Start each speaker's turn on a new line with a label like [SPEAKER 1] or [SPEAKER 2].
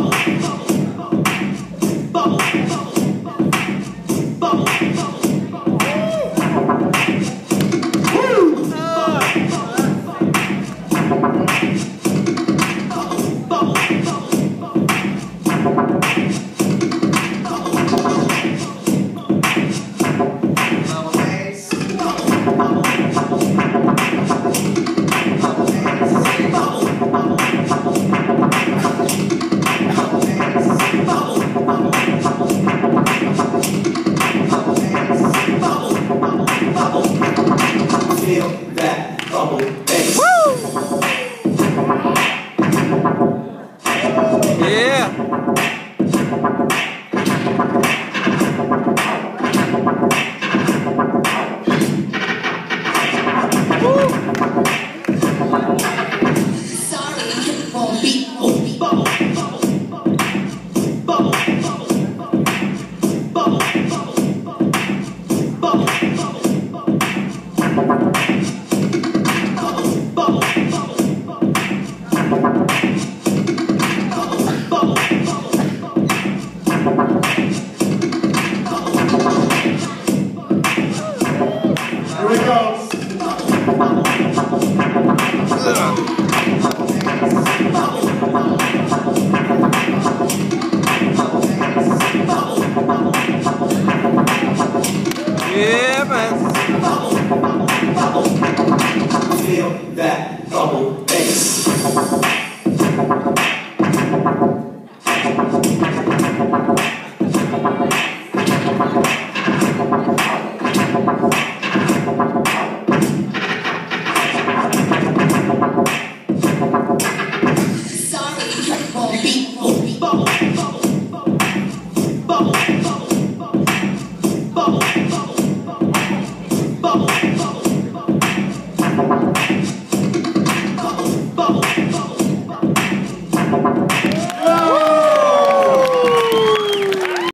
[SPEAKER 1] Vamos. feel that bubble bass. Woo! Yeah. Woo!
[SPEAKER 2] Yeah.